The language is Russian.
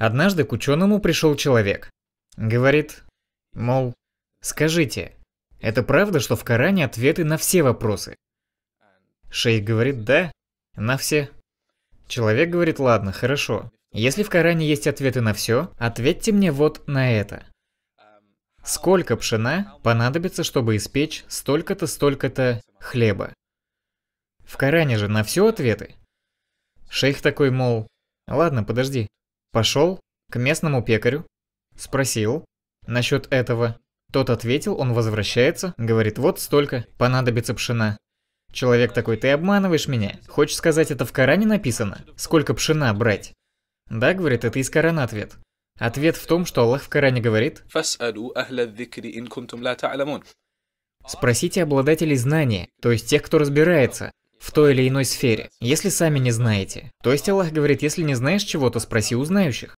Однажды к ученому пришел человек. Говорит, мол, скажите, это правда, что в Коране ответы на все вопросы? Шейх говорит, да, на все. Человек говорит, ладно, хорошо. Если в Коране есть ответы на все, ответьте мне вот на это. Сколько пшена понадобится, чтобы испечь столько-то, столько-то хлеба? В Коране же на все ответы. Шейх такой, мол, ладно, подожди. Пошел к местному пекарю, спросил насчет этого. Тот ответил, он возвращается, говорит, вот столько, понадобится пшена. Человек такой, ты обманываешь меня. Хочешь сказать, это в Коране написано? Сколько пшена брать? Да, говорит, это из Корана ответ. Ответ в том, что Аллах в Коране говорит Спросите обладателей знания, то есть тех, кто разбирается в той или иной сфере, если сами не знаете. То есть Аллах говорит, если не знаешь чего-то, спроси у знающих.